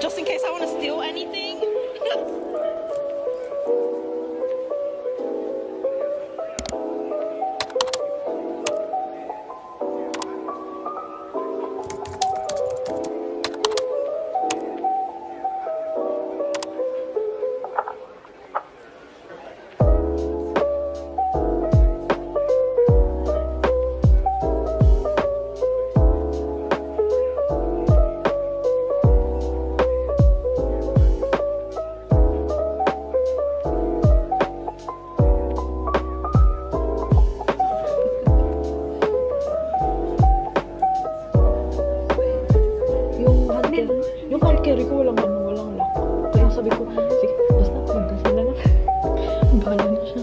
Just in case I want to steal anything. hand carry ko walang walang lock. Kaya sabi ko, sige, basta na lang. Bahala na siya.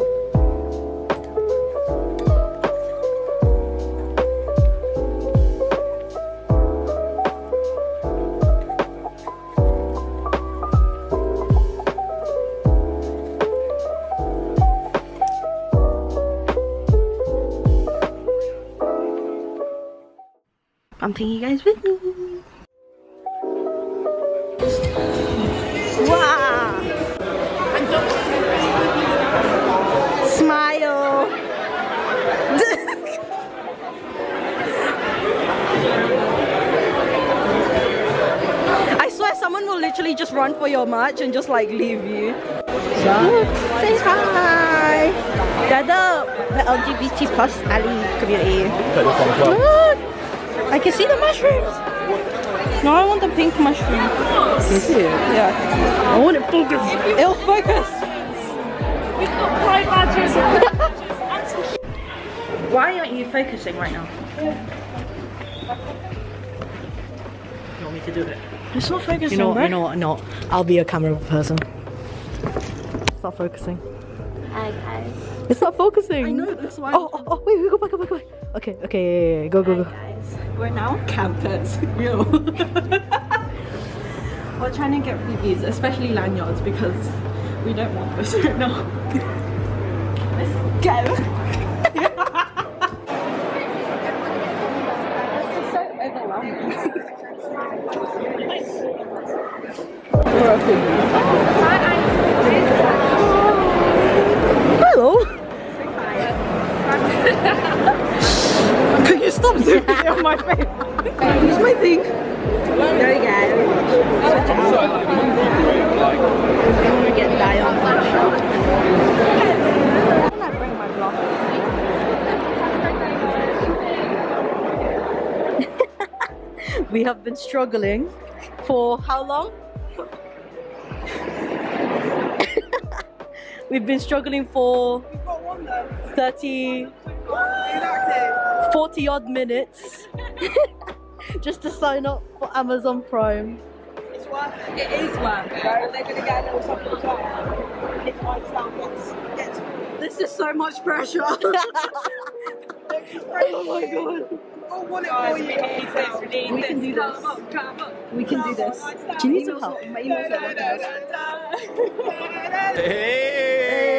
I'm taking you guys with me. Literally just run for your match and just like leave you. Say hi! They're the, the LGBT plus ally community. Look! I can see the mushrooms! No, I want the pink mushroom. Is it? Yeah. I want it focus. It'll focus. Why aren't you focusing right now? You want me to do it? It's not focusing, You know, bro. you know what? Not. I'll be a camera person. It's not focusing. Hi guys. It's not focusing. I know, that's why. Oh, oh, oh, wait, wait, go back, go back, go back. Okay, okay, yeah, yeah, yeah. go, go, go. Guys. We're now campers. Real. We're trying to get freebies, especially lanyards, because we don't want this right now. Let's go. Hello. Can you stop zooming in on my face? Use my thing. There you go. Switch it out. I get Dion for we have been struggling for how long? We've been struggling for 30, 40 odd minutes just to sign up for Amazon Prime. It's worth it. It is worth it. They're going to get a little something. If Einstein gets, gets This is so much pressure. oh my god. Oh, want it for you. We can do this. We can do this. Do you need some help? My email's not working. Hey.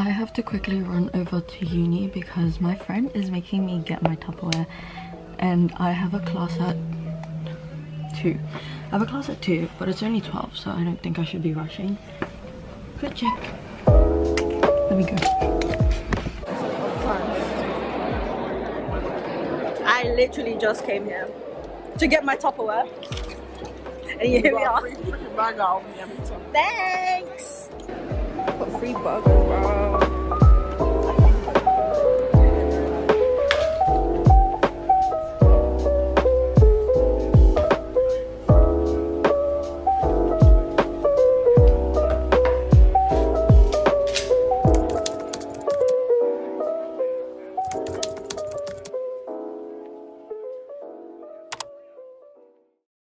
I have to quickly run over to uni because my friend is making me get my Tupperware and I have a class at 2. I have a class at 2 but it's only 12 so I don't think I should be rushing. Good check. Let me go. I literally just came here to get my Tupperware. And here we are. a free freaking burger. I'll be empty. Thanks free buck, bro.